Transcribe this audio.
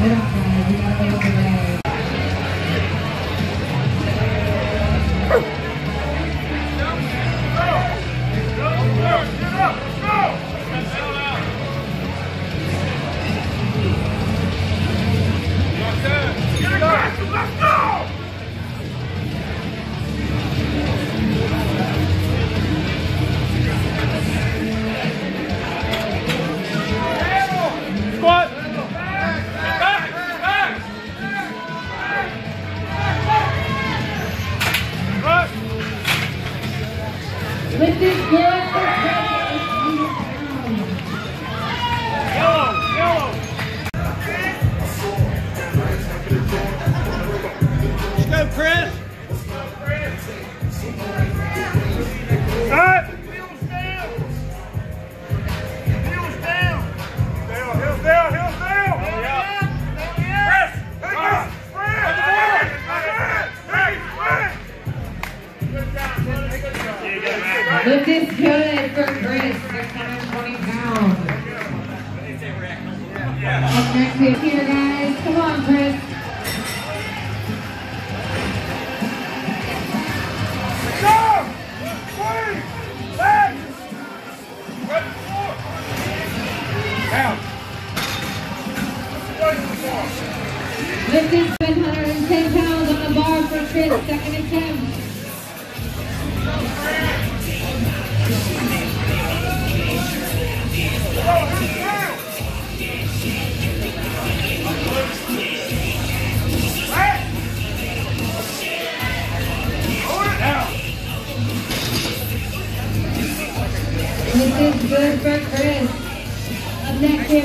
Good Let's go, Chris. Heels down. Press. Press. Press. Good. Yeah, for Chris. 620 pounds. Up next here, guys. Come on, Chris. Lifting 710 pounds on the bar for Chris. Second attempt. This is good for Chris. Up next is